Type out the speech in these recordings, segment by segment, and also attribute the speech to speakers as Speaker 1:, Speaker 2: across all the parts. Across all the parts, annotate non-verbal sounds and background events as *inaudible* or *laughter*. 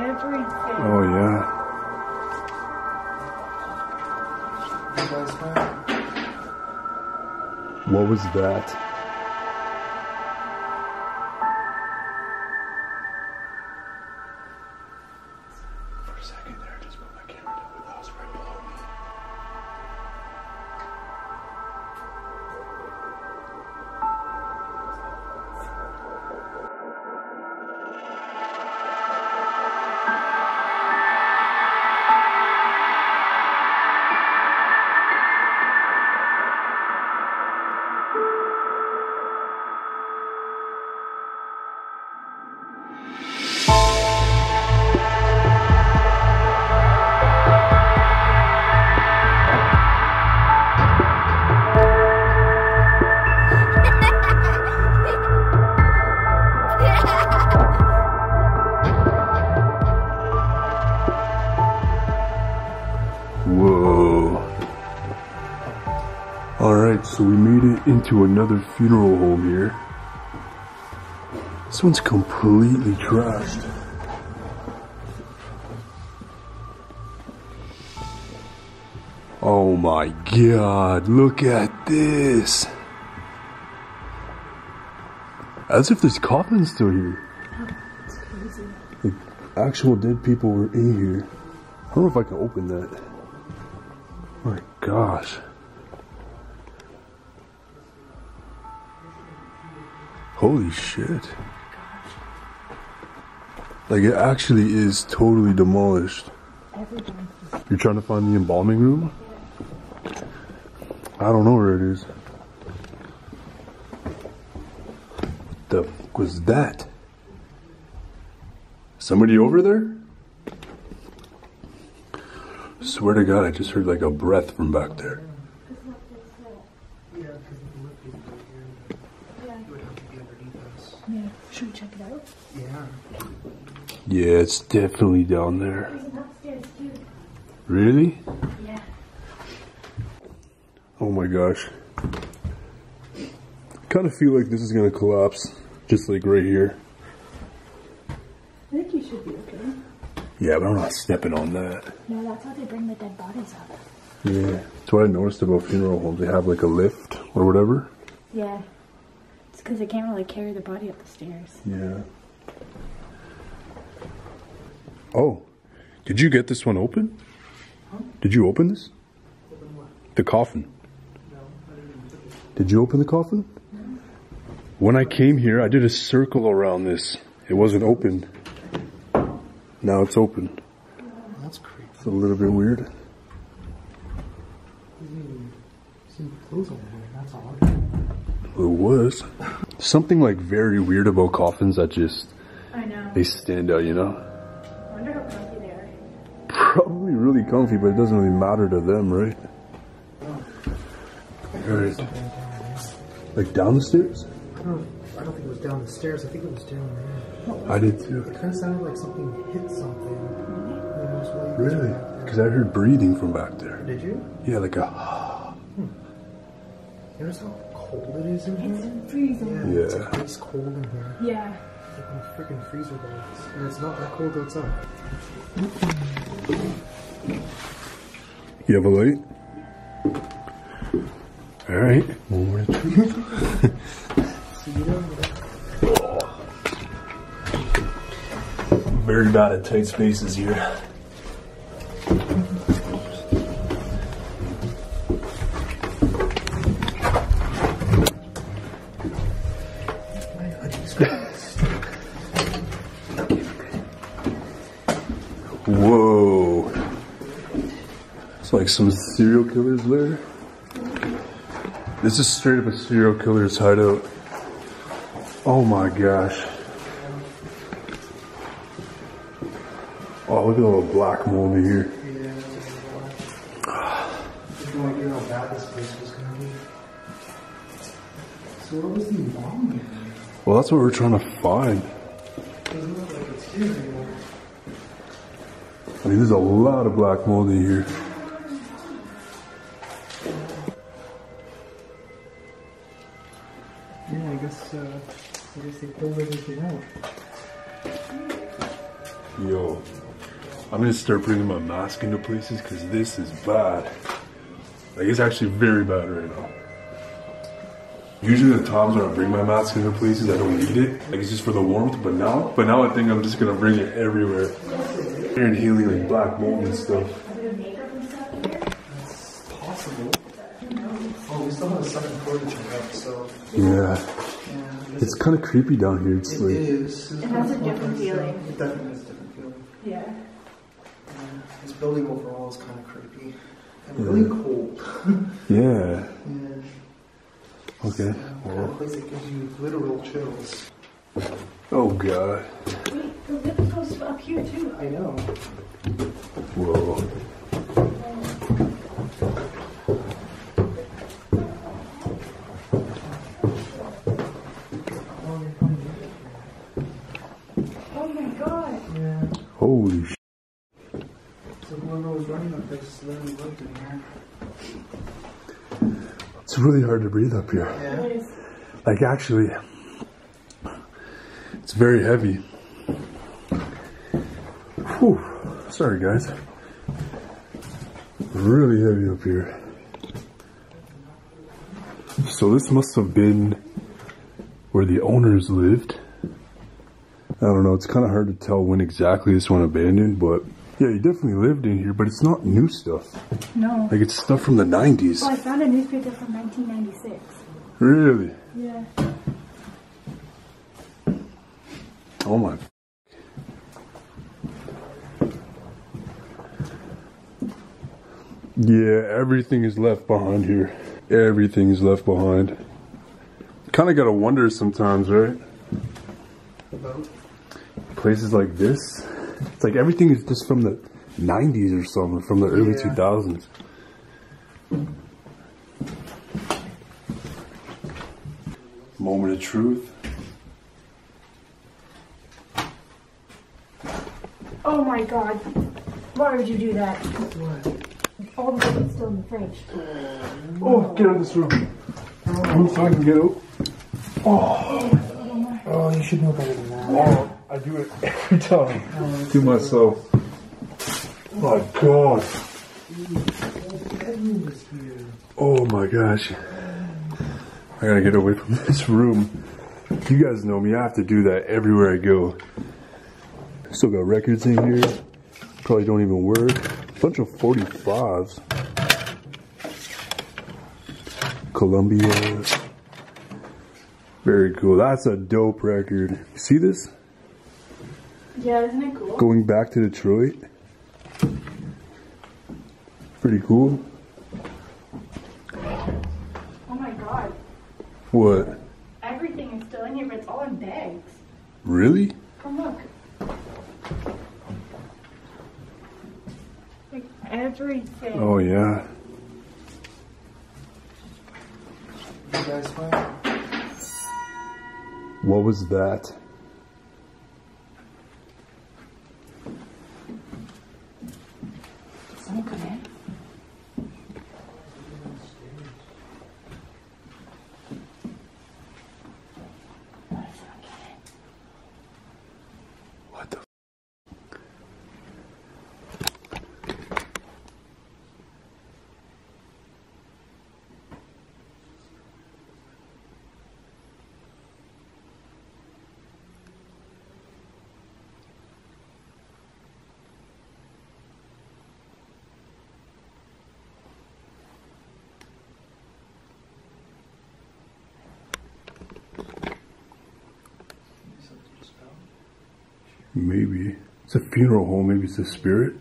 Speaker 1: everything.
Speaker 2: Oh yeah.
Speaker 3: You guys have?
Speaker 2: What was that? Into another funeral home here. This one's completely trashed. Oh my god, look at this. As if there's coffins still here. Like, actual dead people were in here. I don't know if I can open that. My gosh. Holy shit. Like it actually is totally demolished. You're trying to find the embalming room? I don't know where it is. What the fuck was that? Somebody over there? Swear to God, I just heard like a breath from back there.
Speaker 3: Yeah, because the lift is right here. You would have to be underneath us.
Speaker 1: Yeah. Should we check it out?
Speaker 3: Yeah.
Speaker 2: Yeah, it's definitely down there.
Speaker 1: There's an upstairs too.
Speaker 2: Really?
Speaker 1: Yeah.
Speaker 2: Oh my gosh. kind of feel like this is gonna collapse, just like right here.
Speaker 1: I think you should be okay.
Speaker 2: Yeah, but I'm not stepping on that.
Speaker 1: No, that's how they bring the dead bodies up.
Speaker 2: Yeah, that's what I noticed about funeral homes. They have like a lift or whatever.
Speaker 1: Yeah. It's because they can't really carry the body up the stairs.
Speaker 2: Yeah. Oh, did you get this one open? Did you open this? The coffin. No, Did you open the coffin? When I came here, I did a circle around this. It wasn't open. Now it's open.
Speaker 3: That's creepy.
Speaker 2: It's a little bit weird.
Speaker 3: Some clothes over here. That's odd.
Speaker 2: It was. Something like very weird about coffins that just,
Speaker 1: I know.
Speaker 2: they stand out, you know?
Speaker 1: I wonder how comfy they are.
Speaker 2: Probably really comfy, but it doesn't really matter to them, right? Alright.
Speaker 3: Something down there.
Speaker 2: Like down the stairs?
Speaker 3: I don't. I don't think it was down the stairs. I think it was down there.
Speaker 2: I did too.
Speaker 3: It kind of sounded like something hit something. when it was way
Speaker 2: Really? Because I heard breathing from back there.
Speaker 3: Did you?
Speaker 2: Yeah, like a. Hmm.
Speaker 3: You notice how cold it is in
Speaker 1: It's freezing.
Speaker 3: Yeah. It's
Speaker 2: Yeah.
Speaker 3: like ice cold in here.
Speaker 1: Yeah.
Speaker 3: It's like in a freaking freezer box. And it's not that cold outside.
Speaker 2: You have a light? Alright. One more to *laughs*
Speaker 3: See, you know,
Speaker 2: Very bad at tight spaces here. Whoa. It's like some serial killers there. This is straight up a serial killer's hideout. Oh my gosh. Oh, look at all the black mold in here. Well, that's what we're trying to find. There's a lot of black mold in here.
Speaker 3: Yeah, I guess, uh, I guess they pulled everything out.
Speaker 2: Yo, I'm gonna start bringing my mask into places because this is bad. Like it's actually very bad right now. Usually the times when I bring my mask into places, I don't need it. Like it's just for the warmth. But now, but now I think I'm just gonna bring it everywhere. You're inhaling like black mold and stuff.
Speaker 3: Possible. Oh, we still have a second floor to check out, so
Speaker 2: Yeah,
Speaker 3: yeah.
Speaker 2: It's kind of creepy down here. It's
Speaker 3: it
Speaker 2: like
Speaker 3: is.
Speaker 1: It has a different feeling.
Speaker 3: It definitely has a different feeling.
Speaker 1: Yeah.
Speaker 3: Yeah. This building overall is kind of creepy and really cold. *laughs*
Speaker 2: yeah.
Speaker 3: yeah.
Speaker 2: Okay.
Speaker 3: Yeah, kind of place that gives you literal chills.
Speaker 2: Oh god.
Speaker 1: Wait, the lift goes up here too.
Speaker 3: I know.
Speaker 2: Whoa.
Speaker 1: Oh my god.
Speaker 3: Yeah.
Speaker 2: Holy sh.
Speaker 3: So whoever was running that place literally lived in here.
Speaker 2: It's really hard to breathe up here.
Speaker 3: Yeah.
Speaker 2: Like actually, it's very heavy. Whew. Sorry guys. Really heavy up here. So this must have been where the owners lived. I don't know, it's kind of hard to tell when exactly this one abandoned, but yeah, he definitely lived in here, but it's not new stuff.
Speaker 1: No.
Speaker 2: Like it's stuff from the 90s.
Speaker 1: Oh, I found a newspaper from 1996.
Speaker 2: Really?
Speaker 1: Yeah.
Speaker 2: Oh my. Yeah, everything is left behind here. Everything is left behind. Kind of gotta wonder sometimes, right?
Speaker 3: About
Speaker 2: Places like this, it's like everything is just from the 90s or something, from the early
Speaker 3: Yeah.
Speaker 2: 2000s. Moment of truth.
Speaker 1: Oh my god. Why would you do that?
Speaker 3: what?
Speaker 1: All the food's still in the fridge.
Speaker 2: Oh, get out of this room. Move so I can get out.
Speaker 3: Oh, oh, you should know better than that.
Speaker 2: Oh, I do it every time. To myself. My God. Oh my gosh. I gotta get away from *laughs* this room. You guys know me. I have to do that everywhere I go. Still got records in here. Probably don't even work. Bunch of 45s. Columbia. Very cool. That's a dope record. You see this?
Speaker 1: Yeah, isn't it cool?
Speaker 2: Going back to Detroit. Pretty cool.
Speaker 1: Oh my god.
Speaker 2: What?
Speaker 1: Everything is still in here, but it's all in bags.
Speaker 2: Really?
Speaker 1: Come look. Like everything.
Speaker 2: Oh yeah.
Speaker 3: You guys find?
Speaker 2: What was that?
Speaker 1: Maybe it's a
Speaker 2: funeral home.
Speaker 3: Maybe it's a
Speaker 2: spirit.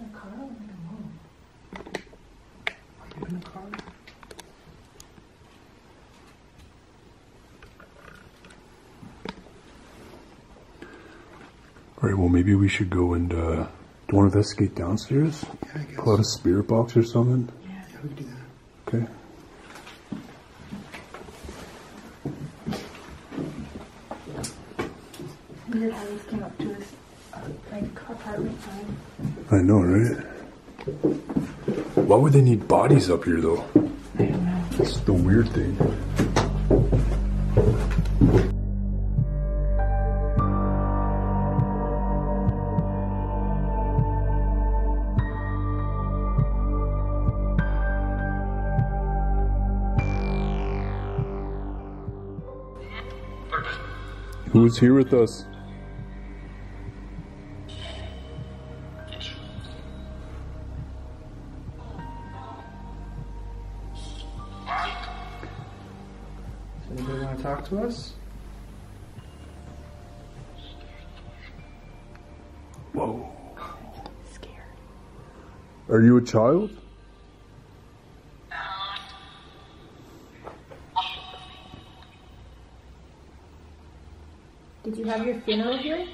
Speaker 2: in a car? Are you in a car? All right, well, maybe we should go and, uh, do you want to investigate downstairs?
Speaker 3: Yeah, I guess.
Speaker 2: Pull out a spirit box or something?
Speaker 3: Yeah, yeah we do that.
Speaker 2: Would they need bodies up here, though? That's the weird thing. Who's here with us? Whoa.
Speaker 1: Scared.
Speaker 2: Are you a child?
Speaker 1: Did you have your funeral here?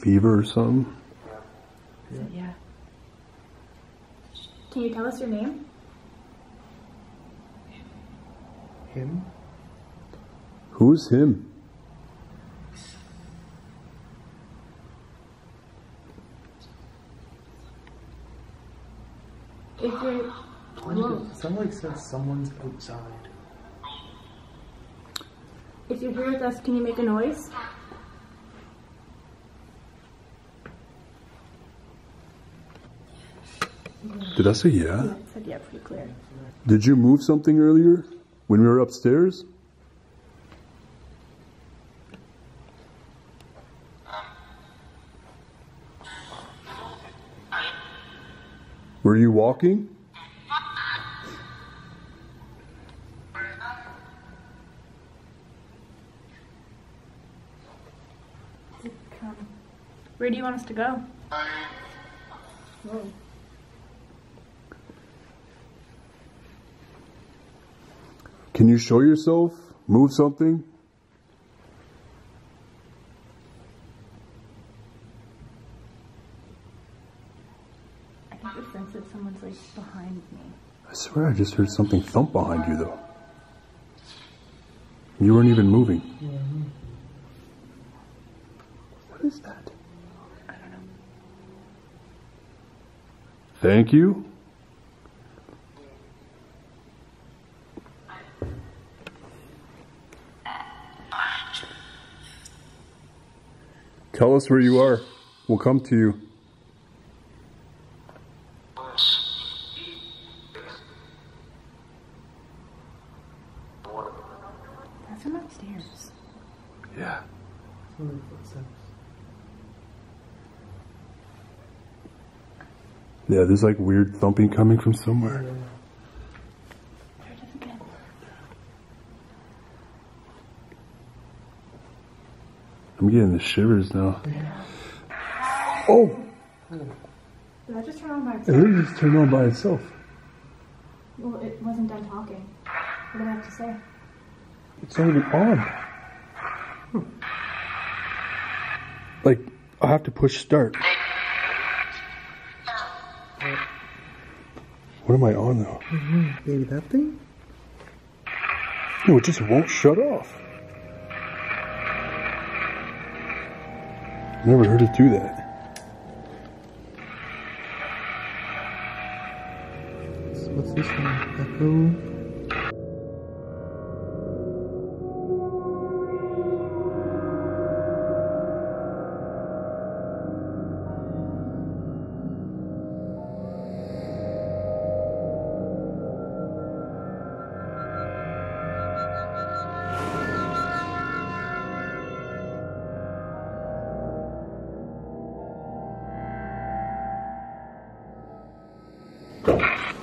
Speaker 2: Fever or something?
Speaker 1: Yeah. Can you tell us your name?
Speaker 3: Him?
Speaker 2: Who's him?
Speaker 1: If you're Whoa.
Speaker 3: Someone says someone's outside.
Speaker 1: if you're here with us, can you make a noise?
Speaker 2: Did I say yeah?
Speaker 1: Yeah, it said yeah, pretty clear.
Speaker 2: Did you move something earlier when we were upstairs? Were you walking?
Speaker 1: Where do you want us to go? Whoa.
Speaker 2: Can you show yourself? Move something?
Speaker 1: I get the sense that someone's like behind me.
Speaker 2: I swear I just heard something thump behind you though. You weren't even moving. What is that?
Speaker 1: I don't know.
Speaker 2: Thank you. Tell us where you are. We'll come to you.
Speaker 1: That's from upstairs.
Speaker 2: Yeah.
Speaker 3: Someone footsteps.
Speaker 2: Yeah, there's like weird thumping coming from somewhere.
Speaker 1: There it is again.
Speaker 2: I'm getting the shivers now. Oh,
Speaker 1: Did I just turn on by
Speaker 2: it
Speaker 1: itself?
Speaker 2: literally just turned on by itself.
Speaker 1: Well, it wasn't done talking. What do I have to say?
Speaker 2: It's not even on. Like, I have to push start. What am I on though?
Speaker 3: Maybe that thing?
Speaker 2: No, it just won't shut off. Never heard it do that.
Speaker 3: What's this one? Echo?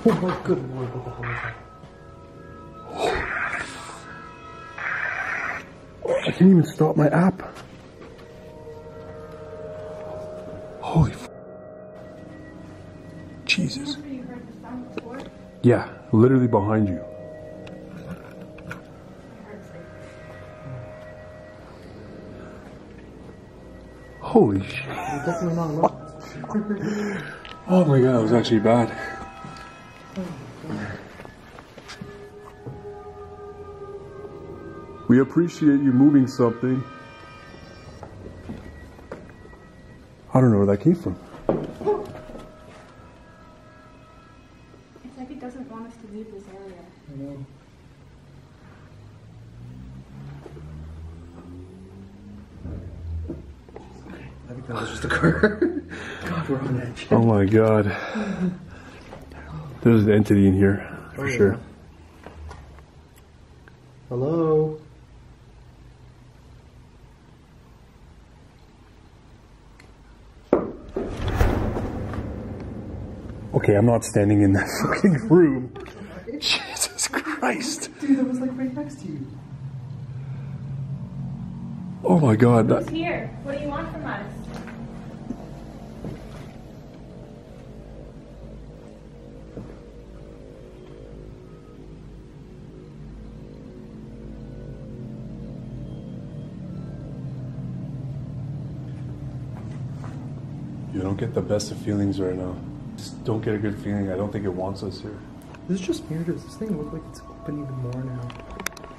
Speaker 3: Oh my good lord, what the hell
Speaker 2: I can't even stop my app. Holy f. Jesus. Yeah, literally behind you. Holy shit. oh my god, that was actually bad. We appreciate you moving something. I don't know where that came from.
Speaker 1: It's like it doesn't want us to leave this area.
Speaker 3: I know. I think that was just a car. God, we're on edge.
Speaker 2: Oh my god. *laughs* There's an entity in here, oh, for
Speaker 3: Oh, yeah.
Speaker 2: sure.
Speaker 3: Hello?
Speaker 2: Okay, I'm not standing in that *laughs* fucking room. Jesus Christ.
Speaker 3: Dude, that was like right next to you.
Speaker 2: Oh my god.
Speaker 1: Who's
Speaker 2: That,
Speaker 1: here? What do you want from us?
Speaker 2: Get the best of feelings right now. Just don't get a good feeling. I don't think it wants us here.
Speaker 3: This is just weird. Does this thing look like it's open even more now?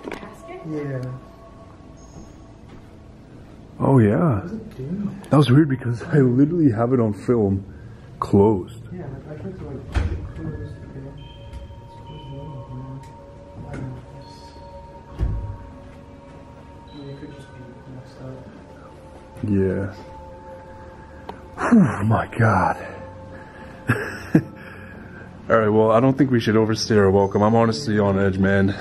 Speaker 1: Casket?
Speaker 3: Yeah.
Speaker 2: Oh yeah.
Speaker 3: What is it doing?
Speaker 2: That was weird because I literally have it on film closed.
Speaker 3: Yeah, I tried to like push closed. Okay. It's closed the other one. I don't know. It's... I mean, it could just be messed up.
Speaker 2: Yeah. Oh my god. *laughs* All right, well, I don't think we should overstay our welcome. I'm honestly on edge, man.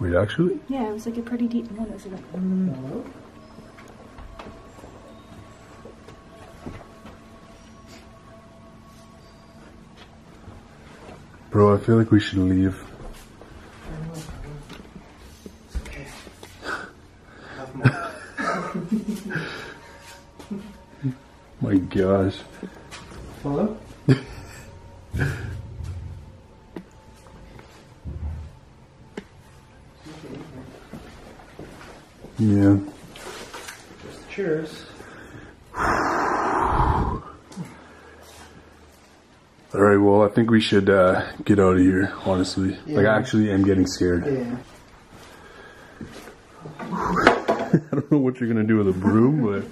Speaker 2: Wait, actually?
Speaker 1: Yeah, it was like a pretty deep one. It was like,
Speaker 3: Hello?
Speaker 2: Bro, I feel like we should leave. *laughs* My gosh.
Speaker 3: Hello?
Speaker 2: Yeah.
Speaker 3: Cheers.
Speaker 2: All right, well, I think we should uh, get out of here, honestly. Like, I actually am getting scared.
Speaker 3: Yeah. *laughs*
Speaker 2: I don't know what you're going to do with a broom, but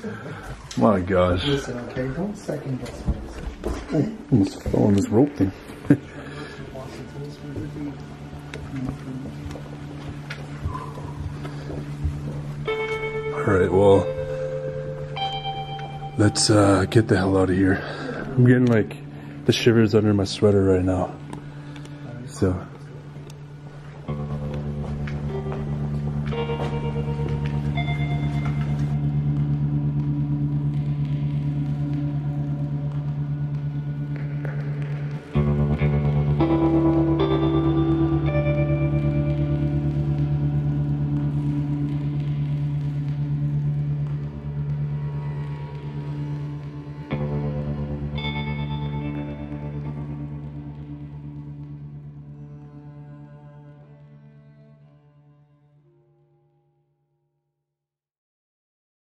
Speaker 2: my gosh.
Speaker 3: Listen, okay? Don't second guess my decision.
Speaker 2: Almost fell on this rope thing. *laughs* All right, well, let's uh, get the hell out of here. I'm getting like the shivers under my sweater right now. So,